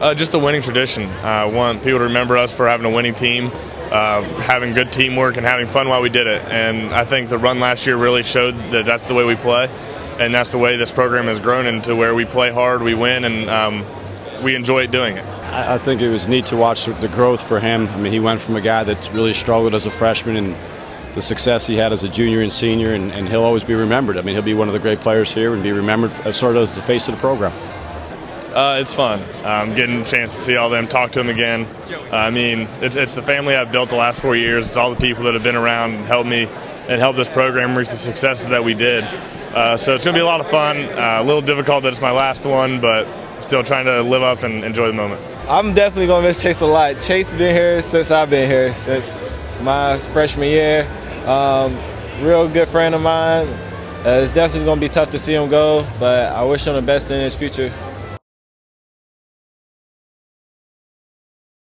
Uh, just a winning tradition. I want people to remember us for having a winning team, uh, having good teamwork, and having fun while we did it. And I think the run last year really showed that that's the way we play, and that's the way this program has grown into where we play hard, we win, and um, we enjoy doing it. I think it was neat to watch the growth for him. I mean, he went from a guy that really struggled as a freshman and the success he had as a junior and senior, and, and he'll always be remembered. I mean, he'll be one of the great players here and be remembered as sort of as the face of the program. Uh, it's fun. Um, getting a chance to see all them, talk to them again. I mean, it's, it's the family I've built the last four years. It's all the people that have been around and helped me and helped this program reach the successes that we did. Uh, so it's going to be a lot of fun. Uh, a little difficult that it's my last one, but still trying to live up and enjoy the moment. I'm definitely going to miss Chase a lot. Chase been here since I've been here, since my freshman year. Um, real good friend of mine. Uh, it's definitely going to be tough to see him go, but I wish him the best in his future.